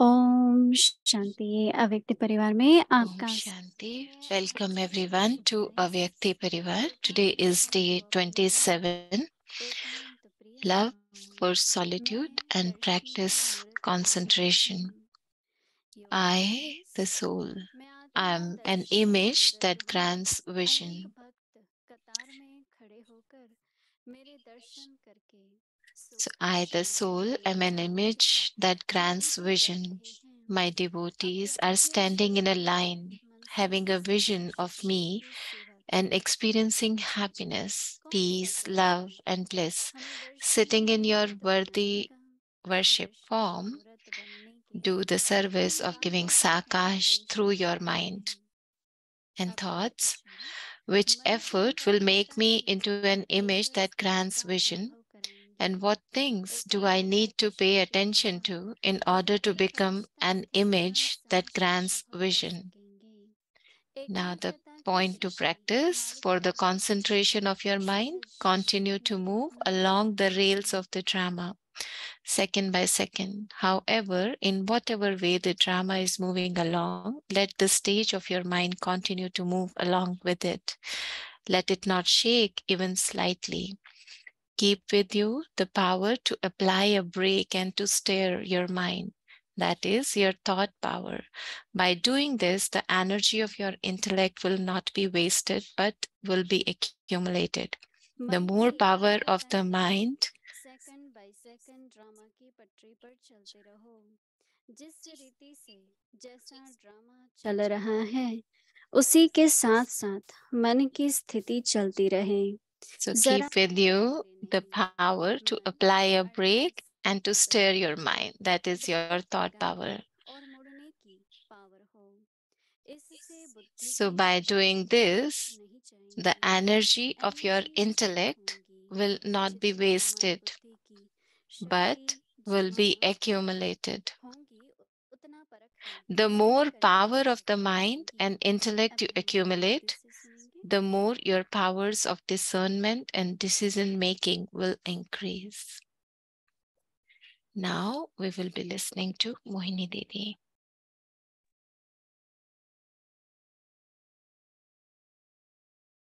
ओम शांति अव्यक्ति परिवार में आपका शांति। Welcome everyone to Avyakti Parivar today is day 27 love for solitude and practice concentration I the soul I am an I the soul am खड़े होकर मेरे दर्शन करके So I, the soul, am an image that grants vision. My devotees are standing in a line, having a vision of me and experiencing happiness, peace, love, and bliss. Sitting in your worthy worship form, do the service of giving sakash through your mind and thoughts, which effort will make me into an image that grants vision and what things do I need to pay attention to in order to become an image that grants vision? Now, the point to practice for the concentration of your mind, continue to move along the rails of the drama, second by second. However, in whatever way the drama is moving along, let the stage of your mind continue to move along with it. Let it not shake even slightly Keep with you the power to apply a brake and to stir your mind, that is, your thought power. By doing this, the energy of your intellect will not be wasted but will be accumulated. The more power of the mind, चल रहा है उसी के साथ साथ मन की स्थिति चलती रहे so keep with you the power to apply a brake and to stir your mind. That is your thought power. So by doing this, the energy of your intellect will not be wasted, but will be accumulated. The more power of the mind and intellect you accumulate, the more your powers of discernment and decision making will increase. Now we will be listening to Mohini Didi.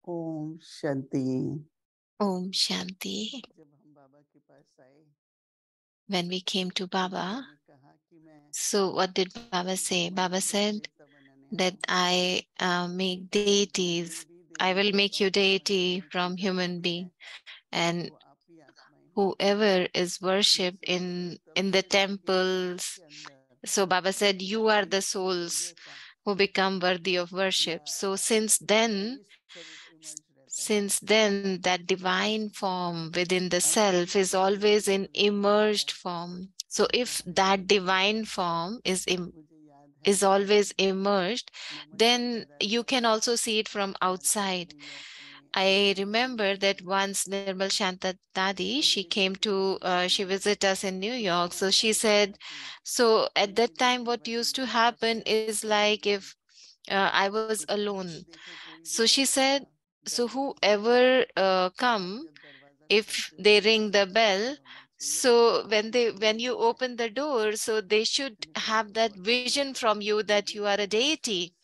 Om Shanti Om Shanti. जब हम बाबा के पास आए When we came to Baba, ने कहा कि मैं so what did Baba say? Baba said देवता बनाने that I uh, make deities. I will make you deity from human being. And whoever is worshipped in, in the temples. So Baba said, you are the souls who become worthy of worship. So since then, since then that divine form within the self is always in emerged form. So if that divine form is Im is always emerged, then you can also see it from outside I remember that once Nirmal Shanta Dadi, she came to, uh, she visited us in New York. So she said, so at that time, what used to happen is like if uh, I was alone. So she said, so whoever uh, come, if they ring the bell, so when they when you open the door, so they should have that vision from you that you are a deity.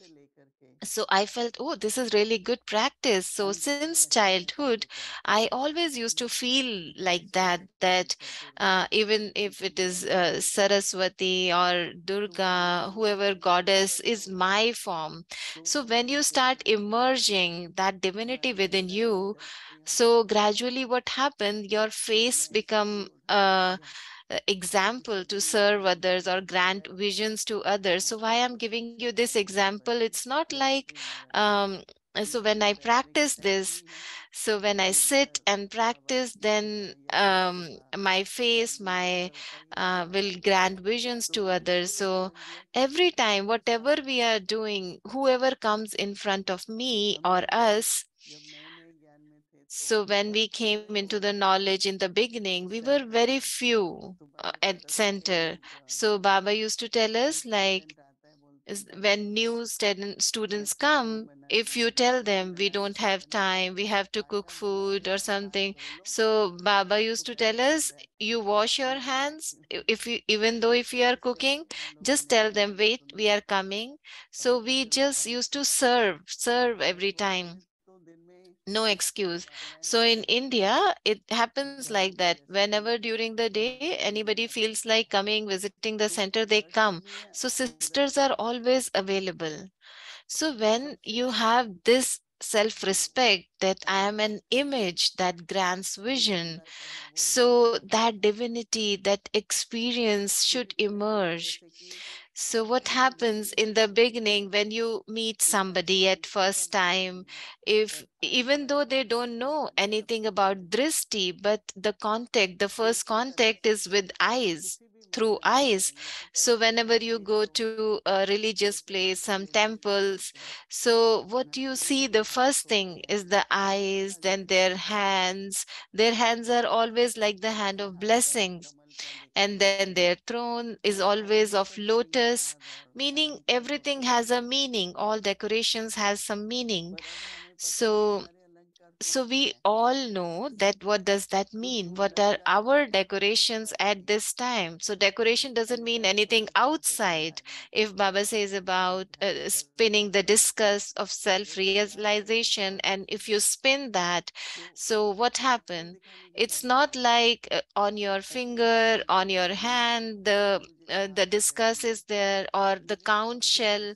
So i felt oh this is really good practice. So since childhood i always used to feel like that that uh, even if it is uh, saraswati or durga whoever goddess is my form. So when you start emerging that divinity within you so gradually what happened your face become uh, example to serve others or grant visions to others. So why i'm giving you this example? It's not like um so when i practice this so when i sit and practice then um my face my uh, will grant visions to others. So every time whatever we are doing whoever comes in front of me or us so when we came into the knowledge in the beginning, we were very few uh, at center. So Baba used to tell us like, when new student, students come, if you tell them we don't have time, we have to cook food or something. So Baba used to tell us, you wash your hands. If you, even though if you are cooking, just tell them, wait, we are coming. So we just used to serve, serve every time no excuse. So in india it happens like that. Whenever during the day anybody feels like coming visiting the center they come. So sisters are always available. So when you have this self respect that i am an image that grants vision so that divinity that experience should emerge so what happens in the beginning when you meet somebody at first time if even though they don't know anything about drishti but the contact the first contact is with eyes through eyes. So whenever you go to a religious place some temples so what you see the first thing is the eyes then their hands. Their hands are always like the hand of blessings and then their throne is always of lotus meaning everything has a meaning. All decorations has some meaning. So so we all know that what does that mean? What are our decorations at this time? So decoration doesn't mean anything outside. If baba says about uh, spinning the discus of self realization and if you spin that so what happened? It's not like uh, on your finger on your hand the uh, the discus is there or the conch shell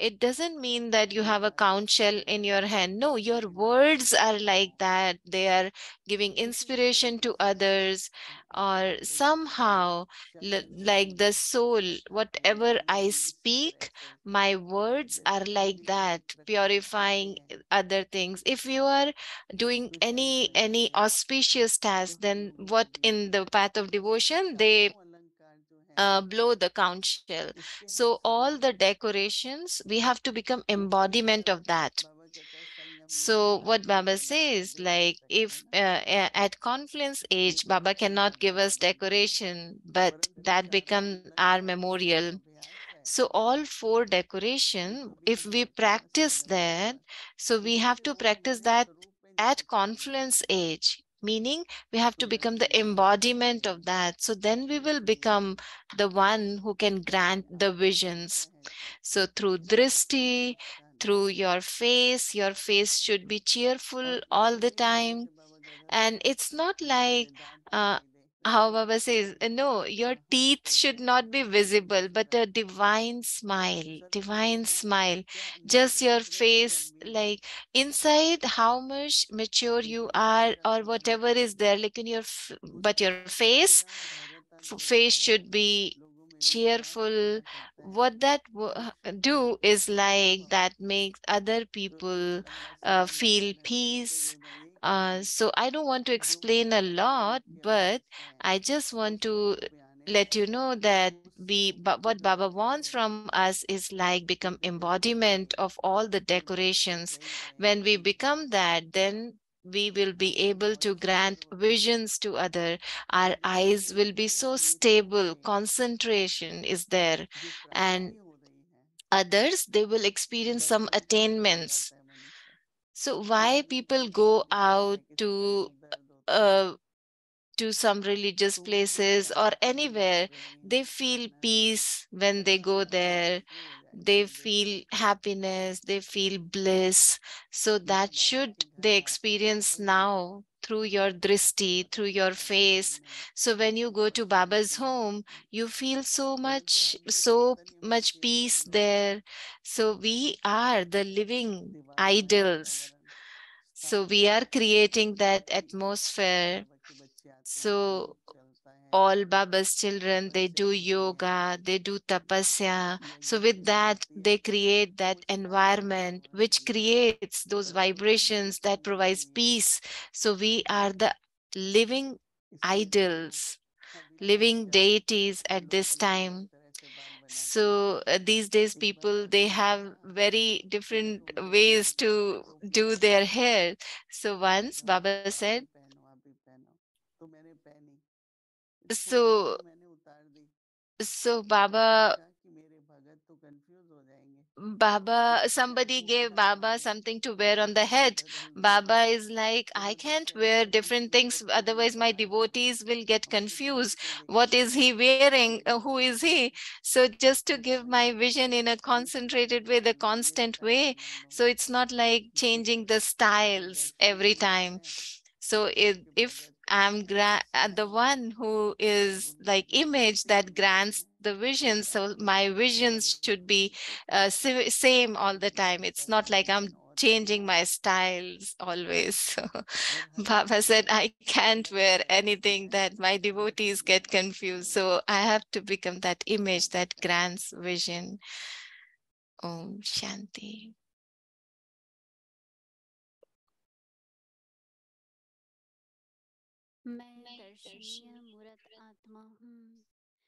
it doesn't mean that you have a conch shell in your hand. No, your words are like that. They are giving inspiration to others, or somehow, like the soul, whatever I speak, my words are like that, purifying other things. If you are doing any any auspicious task, then what in the path of devotion they uh, blow the conch shell. So all the decorations, we have to become embodiment of that. So what Baba says, like if uh, at confluence age, Baba cannot give us decoration, but that become our memorial. So all four decoration, if we practice that, so we have to practice that at confluence age, meaning we have to become the embodiment of that. So then we will become the one who can grant the visions. So through drishti, through your face, your face should be cheerful all the time. And it's not like uh, how Baba says, no, your teeth should not be visible, but a divine smile, divine smile. Just your face, like inside how much mature you are, or whatever is there, like in your, but your face, face should be cheerful. What that do is like that makes other people uh, feel peace. Uh, so I don't want to explain a lot, but I just want to let you know that we what Baba wants from us is like become embodiment of all the decorations. When we become that, then we will be able to grant visions to other. Our eyes will be so stable, concentration is there, and others they will experience some attainments. So why people go out to uh, to some religious places or anywhere, they feel peace when they go there. They feel happiness, they feel bliss. So that should they experience now through your drishti, through your face. So when you go to Baba's home, you feel so much, so much peace there. So we are the living idols. So we are creating that atmosphere. So all Baba's children, they do yoga, they do tapasya. So with that, they create that environment which creates those vibrations that provides peace. So we are the living idols, living deities at this time. So uh, these days people they have very different ways to do their hair. So once Baba said, So, so Baba, Baba, somebody gave Baba something to wear on the head. Baba is like, I can't wear different things, otherwise my devotees will get confused. What is he wearing? Uh, who is he? So just to give my vision in a concentrated way, the constant way. So it's not like changing the styles every time. So if, if I'm gra- uh, the one who is like image that grants the vision, so my visions should be uh, same all the time. It's not like I'm changing my styles always. So Baba said, I can't wear anything that my devotees get confused. So I have to become that image that grants vision. Om Shanti.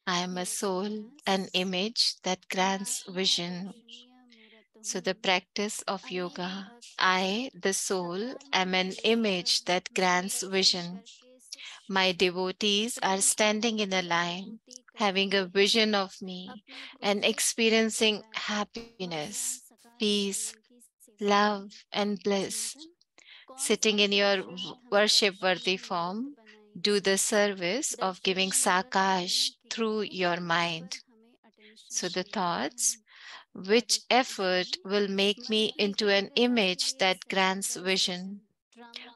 I am a soul, an image that grants vision. So, the practice of yoga, I, the soul, am an image that grants vision. My devotees are standing in a line, having a vision of me and experiencing happiness, peace, love, and bliss. Sitting in your worship worthy form, do the service of giving sakash through your mind. So the thoughts, which effort will make me into an image that grants vision?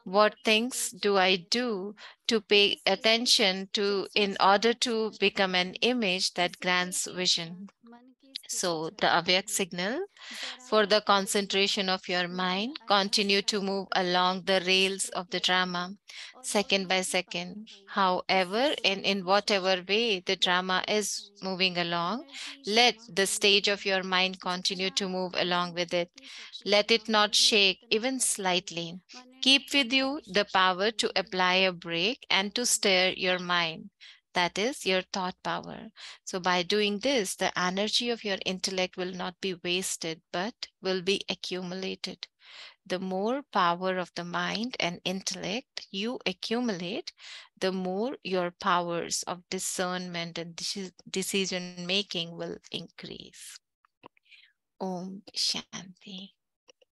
What things do I do to pay attention to in order to become an image that grants vision? So the Avyakt signal for the concentration of your mind, continue to move along the rails of the drama, second by second. However, and in whatever way the drama is moving along, let the stage of your mind continue to move along with it. Let it not shake even slightly. Keep with you the power to apply a brake and to steer your mind. That is your thought power. So, by doing this, the energy of your intellect will not be wasted, but will be accumulated. The more power of the mind and intellect you accumulate, the more your powers of discernment and decision making will increase. Om Shanti.